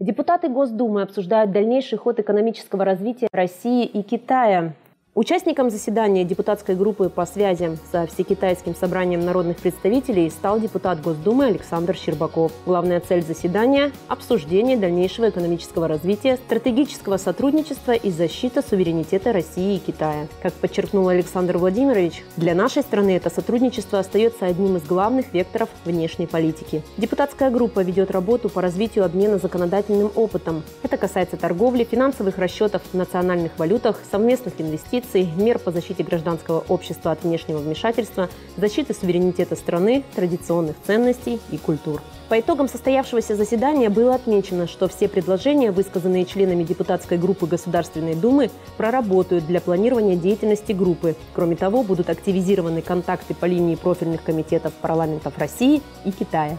Депутаты Госдумы обсуждают дальнейший ход экономического развития России и Китая. Участником заседания депутатской группы по связям со Всекитайским собранием народных представителей стал депутат Госдумы Александр Щербаков. Главная цель заседания – обсуждение дальнейшего экономического развития, стратегического сотрудничества и защита суверенитета России и Китая. Как подчеркнул Александр Владимирович, для нашей страны это сотрудничество остается одним из главных векторов внешней политики. Депутатская группа ведет работу по развитию обмена законодательным опытом. Это касается торговли, финансовых расчетов в национальных валютах, совместных инвестиций, инвестиций, мер по защите гражданского общества от внешнего вмешательства, защиты суверенитета страны, традиционных ценностей и культур. По итогам состоявшегося заседания было отмечено, что все предложения, высказанные членами депутатской группы Государственной Думы, проработают для планирования деятельности группы. Кроме того, будут активизированы контакты по линии профильных комитетов парламентов России и Китая.